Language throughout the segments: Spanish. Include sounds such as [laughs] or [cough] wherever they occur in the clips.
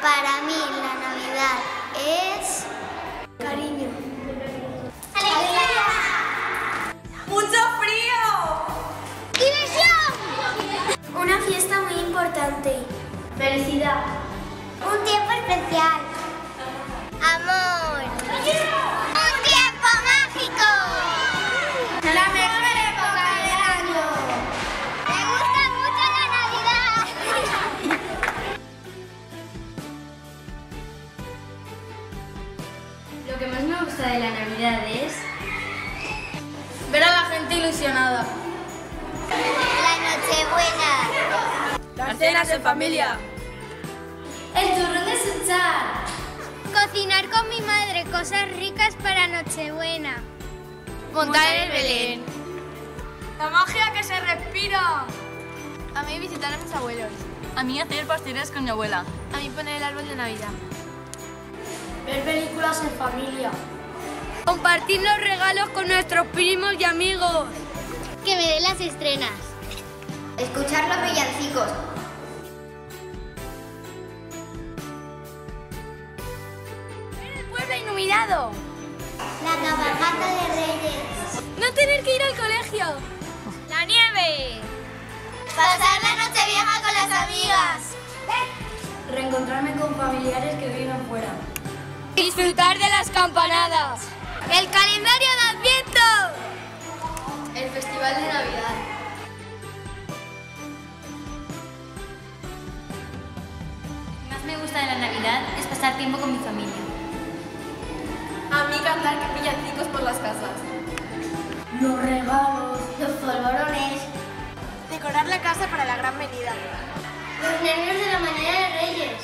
Para mí la Navidad es... Cariño. ¡Alegría! ¡Mucho frío! ¡Diversión! Una fiesta muy importante. Felicidad. Un tiempo especial. Que más me gusta de la Navidad es Ver a la gente ilusionada. La Nochebuena. Las cenas en familia. el turrón de Suchar. Cocinar con mi madre cosas ricas para Nochebuena. Montar el Belén. La magia que se respira. A mí visitar a mis abuelos. A mí hacer pasteles con mi abuela. A mí poner el árbol de Navidad. Ver películas en familia. Compartir los regalos con nuestros primos y amigos. Que me den las estrenas. Escuchar los villancicos. El pueblo iluminado. La cabalgata de Reyes. No tener que ir al colegio. La nieve. Pasar la noche vieja con las amigas. Reencontrarme con familiares que viven fuera. Disfrutar de las campanadas. El calendario de Adviento. El Festival de Navidad. Lo que más me gusta de la Navidad es pasar tiempo con mi familia. A mí cantar villancicos por las casas. Los regalos. Los polvorones. Decorar la casa para la gran venida. Los nervios de la mañana de Reyes.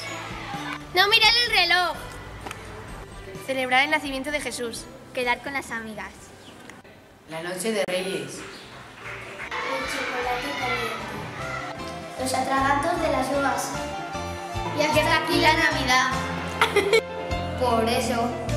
No mirar el reloj. Celebrar el nacimiento de Jesús. Quedar con las amigas. La noche de Reyes. El chocolate caliente. Los atragantos de las uvas. Y hasta aquí la Navidad. [laughs] Por eso.